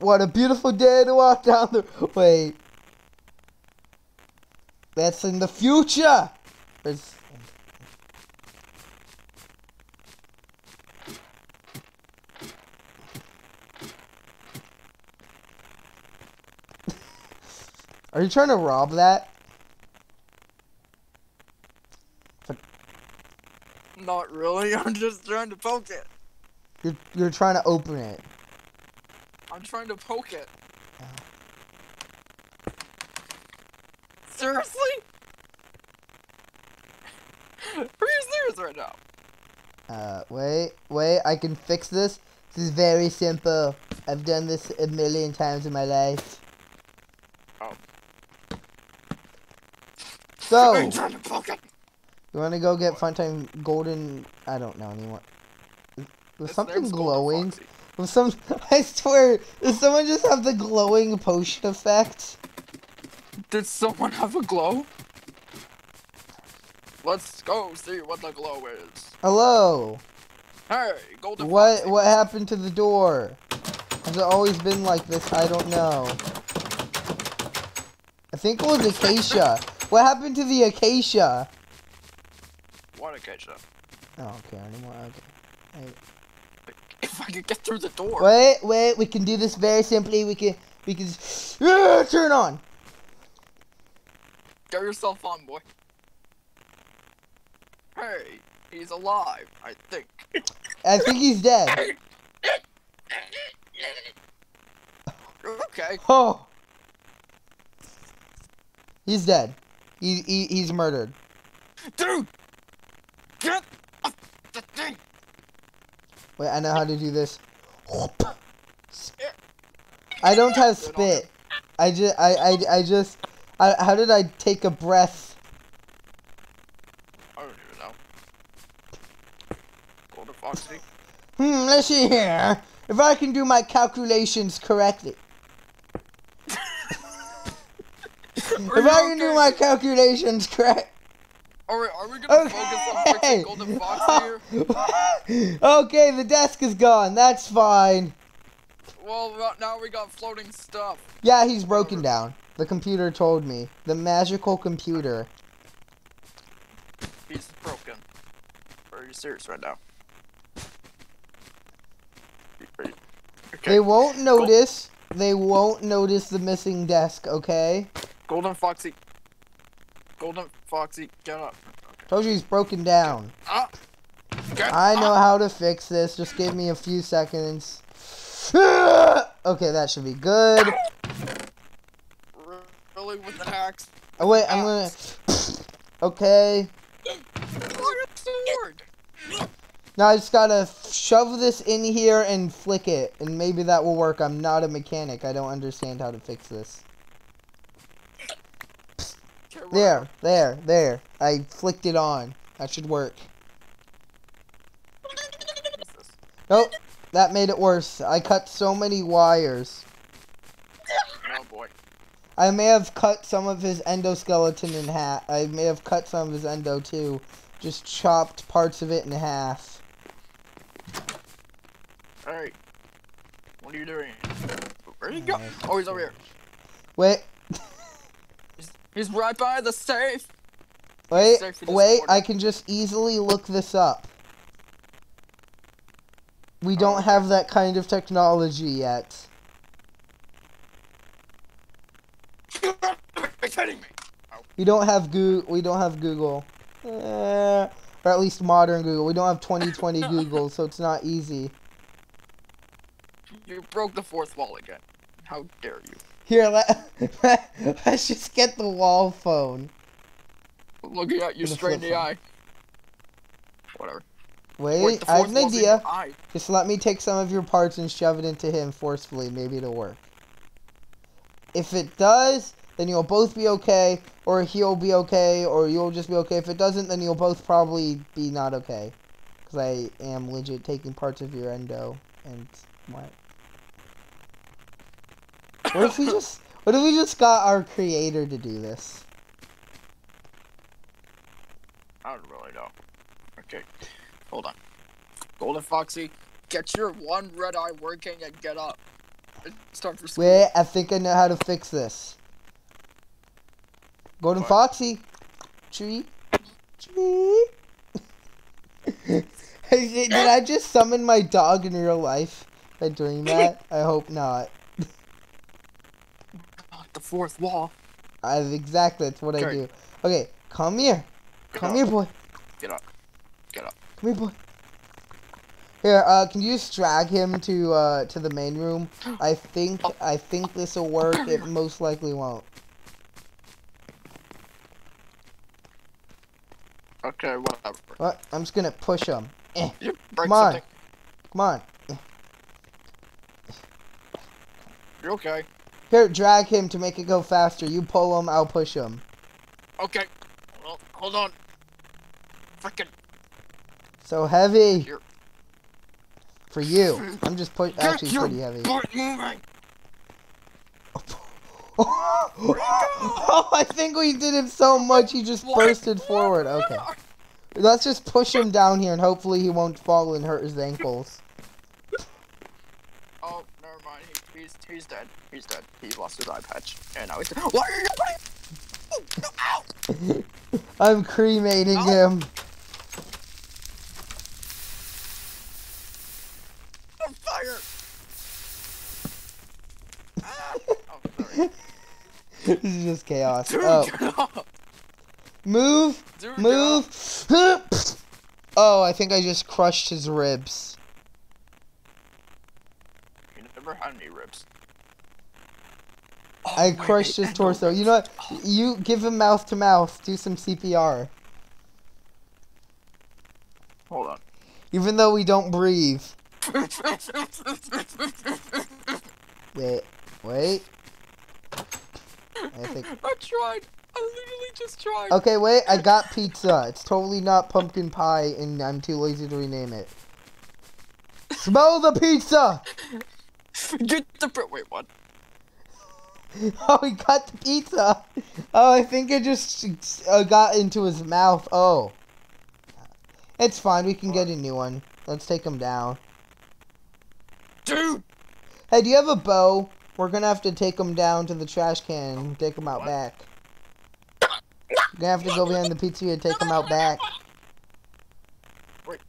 What a beautiful day to walk down the. Wait. That's in the future! There's- Are you trying to rob that? Not really. I'm just trying to poke it. You're, you're trying to open it. I'm trying to poke it. Seriously? Are you serious right now? Uh, wait, wait, I can fix this. This is very simple. I've done this a million times in my life. Oh. So, I'm you trying to poke it. want to go get Funtime Golden? I don't know anymore. Was something glowing? Was some? I swear, does someone just have the glowing potion effect? Did someone have a glow? Let's go see what the glow is. Hello. Hey, Golden What? Foxy. What happened to the door? Has it always been like this? I don't know. I think it was acacia. What happened to the acacia? What acacia? I don't care anymore. Okay. Hey. If I could get through the door. Wait, wait. We can do this very simply. We can, we can. Just, Ah, turn on. Get yourself on, boy. Hey, he's alive, I think. I think he's dead. okay. Oh. He's dead. He, he he's murdered. Dude! Get off the thing! Wait, I know how to do this. I don't have spit. I just, I, I, I just, I, how did I take a breath? I don't even know. Golden Foxy. Hmm, let's see here. If I can do my calculations correctly. If I can do my calculations correct. Alright, are we gonna focus on Okay. Golden Foxy here? okay, the desk is gone. That's fine. Well, well, now we got floating stuff. Yeah, he's broken down. The computer told me. The magical computer. He's broken. Are you serious right now? Okay. They won't notice. They won't notice the missing desk, okay? Golden Foxy. Golden Foxy, get up. Okay. Told you he's broken down. Ah. Up. Get I ah. know up. how to fix this. Just give me a few seconds. okay, that should be good. Really with the axe. Oh wait, I'm gonna. Ah. Okay. The sword. Now I just gotta shove this in here and flick it, and maybe that will work. I'm not a mechanic. I don't understand how to fix this. Okay, There, there, there. I flicked it on. That should work. Nope, that made it worse. I cut so many wires. Nope. boy. I may have cut some of his endoskeleton in half. I may have cut some of his endo too. Just chopped parts of it in half. Alright. what are you doing? Where'd he go? Uh, oh, he's over here. Wait, He's right by the safe. wait, Safe wait. corner. I can just easily look this up. We don't Oh. have that kind of technology yet. You're kidding me. We don't have Goo. We don't have Google, eh, or at least modern Google. We don't have 2020 Google, so it's not easy. You broke the fourth wall again. How dare you? Here, let, let's just get the wall phone. Looking at you straight in the phone. eye. Whatever. Wait, the I have an idea. Just let me take some of your parts and shove it into him forcefully. Maybe it'll work. If it does, then you'll both be okay, or he'll be okay, or you'll just be okay. If it doesn't, then you'll both probably be not okay. Because I am legit taking parts of your endo and what? What if we just? What if we just got our creator to do this? I don't really know. Okay, hold on. Golden Foxy, get your one red eye working and get up. It's time for school. Wait, I think I know how to fix this. Golden What? Foxy. Tree. Tree. Did, did I just summon my dog in real life by doing that? I hope not. Fourth wall. I exactly that's what I do. Okay, come here. Get Come up. here, boy. Get up. Get up. Come here, boy. Here, uh, can you just drag him to uh to the main room? I think I think this will work. It most likely won't. Okay, whatever. What? I'm just gonna push him. You break Come on. something. Come on. You're okay. Here, drag him to make it go faster. You pull him, I'll push him. Okay. Well, hold on. Freaking. So heavy. You're- For you. I'm just push. Actually, pretty heavy. oh, I think we did him so much he just bursted forward. Okay. Let's just push him down here and hopefully he won't fall and hurt his ankles. Oh, never he's he's dead. He's dead. He lost his eye patch, and now he's dead. Why are you putting? Oh, no, ow! I'm cremating Ow. him. On fire! Ah! Oh, sorry. this is just chaos. Dude, Oh, move, Dude, move. Oh, I think I just crushed his ribs. You never had any ribs. Oh, I crushed his torso. You know what? You give him mouth to mouth. Do some CPR. Hold on. Even though we don't breathe. Wait, wait. I think. I tried. I literally just tried. Okay, wait. I got pizza. It's totally not pumpkin pie, and I'm too lazy to rename it. Smell the pizza! Get the wait. What? Oh, he got the pizza. Oh, I think it just uh, got into his mouth. Oh, it's fine. We can get a new one. Let's take him down. Dude. Hey, do you have a bow? We're gonna have to take him down to the trash can and take him out What? back. We're gonna have to go behind the pizzeria and take him out back. Wait.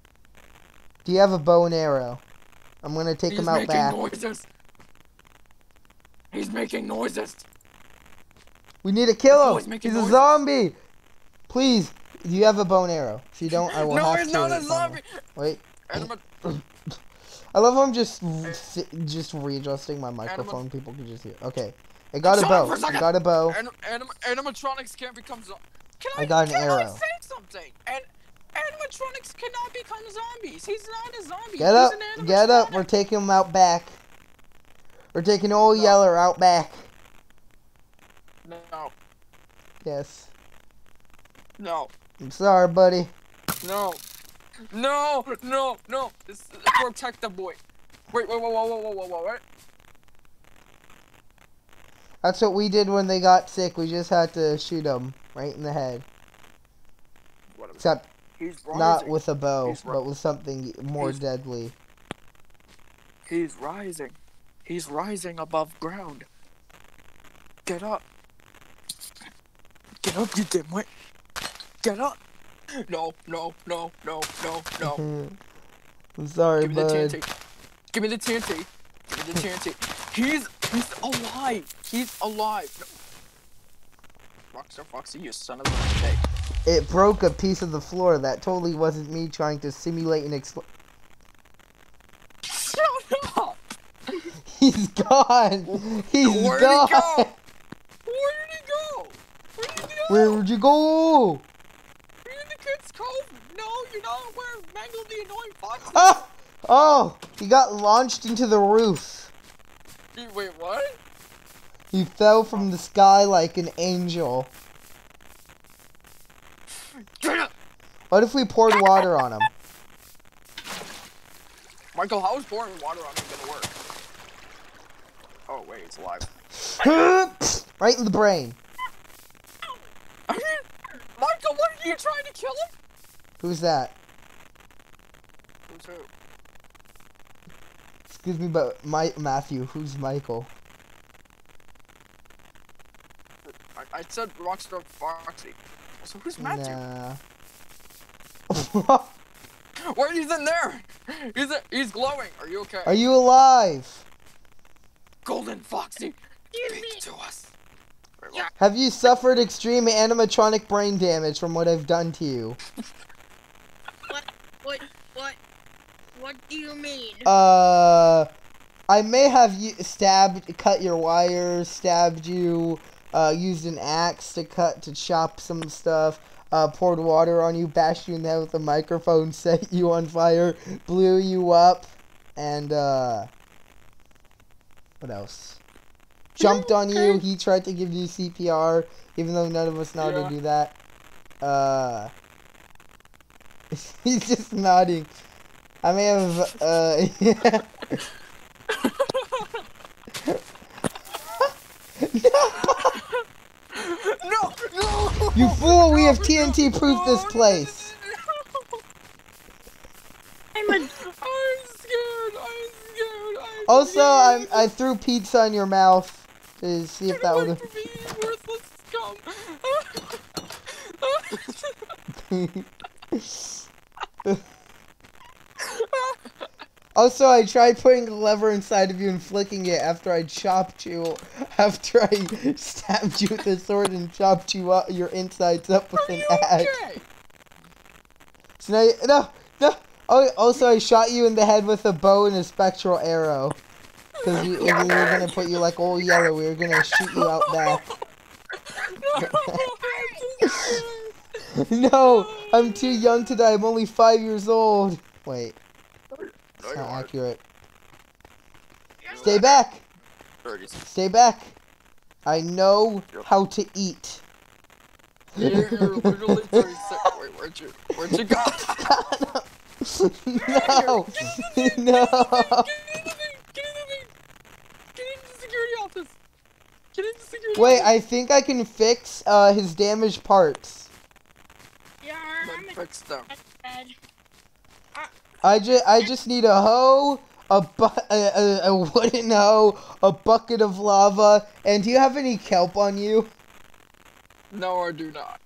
Do you have a bow and arrow? I'm gonna take He's him out back. noises. He's making noises. We need to kill him. he's He's a zombie. Please, do you have a bone arrow? If you don't, I will no, have he's to. not a zombie. Wait. Anima- I love how I'm just just readjusting my microphone. People can just hear. Okay, I got a Shut up bow. a I got a bow. Anim- anim- animatronics can't become zombies. Can I, I got an can I arrow. say something? And animatronics cannot become zombies. He's not a zombie. Get He's up, an get up. We're taking him out back. We're taking old No. Yeller out back. No, Yes. no, I'm sorry, buddy. no, no, no, no. This protect the boy. Wait, wait, whoa, whoa, whoa, whoa, whoa, whoa, wait. That's what we did when they got sick. We just had to shoot them right in the head. Whatever. Except He's rising. not with a bow, but with something more He's- deadly. He's rising. He's rising above ground. Get up. Get up, you dimwit. Get up. No, no, no, no, no, no. I'm sorry, Give me the. TNT. Give me the TNT. Give me the TNT. He's he's alive. He's alive. No. Rockstar Foxy, you son of a bitch. It broke a piece of the floor. That totally wasn't me trying to simulate an expl- Shut up. He's gone. He's Where'd gone. he go? Where did he go? Where did he go? Where'd you go? You're in the kids' cove. No, you're not where Mangle the annoying fox. is. Ah! Oh, he got launched into the roof. Wait, what? He fell from the sky like an angel. What if we poured water on him? Michael, how is pouring water on him gonna work? Oh wait, it's alive. right in the brain. Michael, what are you trying to kill him? Who's that? Who's who? Excuse me, but my Matthew. Who's Michael? I, I said Rockstar Foxy. So who's Matthew? Nah. Wait, he's in there. He's a, he's glowing. Are you okay? Are you alive? Golden Foxy, speak to us. Have you suffered extreme animatronic brain damage from what I've done to you? What? What? What do you mean? Uh, I may have you stabbed, cut your wires, stabbed you, uh, used an axe to cut, to chop some stuff, uh, poured water on you, bashed you in the head with a microphone, set you on fire, blew you up, and, uh, what else? Jumped on you, he tried to give you CPR, even though none of us know how to do that. Uh, he's just nodding. I may have, uh, No, no. You fool, we have TNT proof this place. I'm a. I'm scared. I'm scared. I'm Also, I'm. I threw pizza in your mouth to see if that would scum. Also, I tried putting a lever inside of you and flicking it after I chopped you, after I stabbed you with a sword and chopped you up, your insides up with Are an axe. okay? So now, you, no, no. Oh, also, I shot you in the head with a bow and a spectral arrow. Because we, we were gonna put you like old Yeller, we were gonna shoot you out back. no, I'm too young to die. I'm only five years old. Wait, it's not accurate. Stay back. Stay back. I know how to eat. You're, you're literally 36. Wait, where'd you, where'd you go? no, no. Get in! Get in the thing! Get into the security office! Get into security Wait, office! I think I can fix uh, his damaged parts. Yeah, I'm a fix them. I just I just need a hoe, a, bu- a, a, a wooden hoe, a bucket of lava, and do you have any kelp on you? No, I do not.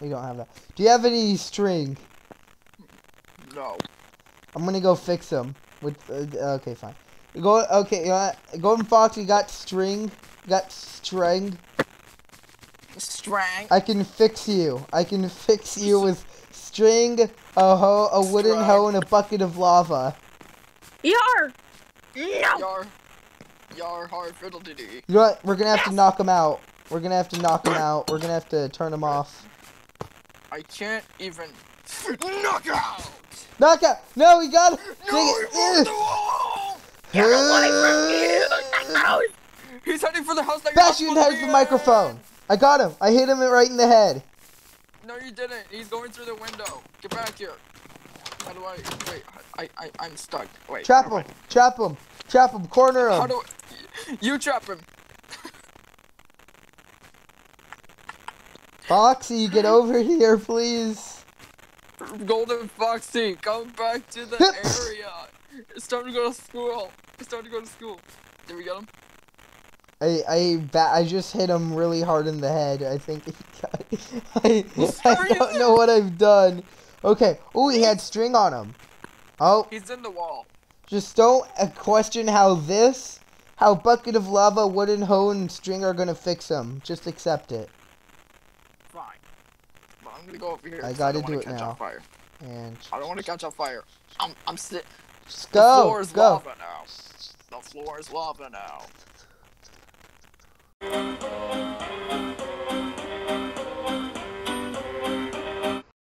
We don't have that. Do you have any string? No. I'm gonna go fix them. With uh, okay, fine. Go okay. You know? Golden Fox, you got string. You got string. String. I can fix you. I can fix you with string, a hoe, a wooden String. hoe, and a bucket of lava. Yar! No! Yar. Yar hard fiddle diddy. You know what? We're gonna have to knock him out. We're gonna have to knock him out. We're gonna have to turn him off. I can't even knock out. Knock out! No, we got him! No, Dang he it. the wall. Get away from you! He's heading for the house that Bash you're you in the head with the microphone. I got him. I hit him right in the head. No, you didn't. He's going through the window. Get back here. How do I? Wait, I, I, I'm stuck. Wait. Trap him. Trap him. Trap him, corner How him. do you trap him? Foxy, get over here, please. Golden Foxy, come back to the area. It's time to go to school. It's time to go to school. Did we get him? I I I just hit him really hard in the head. I think he got. I, I don't know what I've done. Okay. Oh, he had string on him. Oh, He's in the wall. just don't uh, question how this, how bucket of lava, wooden hoe, and string are gonna fix him. Just accept it. I'm gonna go over here. I gotta don't do it catch now. On fire. And I don't want to catch on fire. I'm I'm sit. just The go, floor is go. lava now. The floor is lava now.